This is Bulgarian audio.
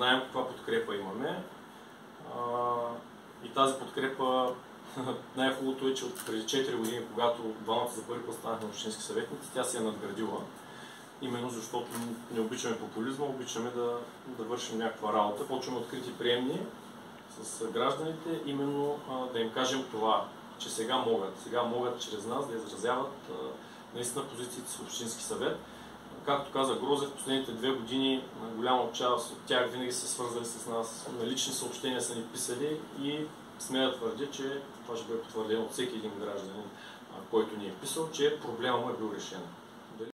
знаем каква подкрепа имаме. А, и тази подкрепа най-хубавото е, че от преди 4 години, когато двамата за първи път станахме общински съветници, тя се е надградила. Именно защото не обичаме популизма, обичаме да, да вършим някаква работа. Почваме открити приемни с гражданите, именно а, да им кажем това, че сега могат. Сега могат чрез нас да изразяват а, наистина позициите с Общински съвет. Както каза Грозе, в последните две години голяма част от тях винаги са свързали с нас. На лични съобщения са ни писали и смея да твърдя, че това ще бъде потвърдено от всеки един гражданин, който ни е писал, че проблема му е бил решен.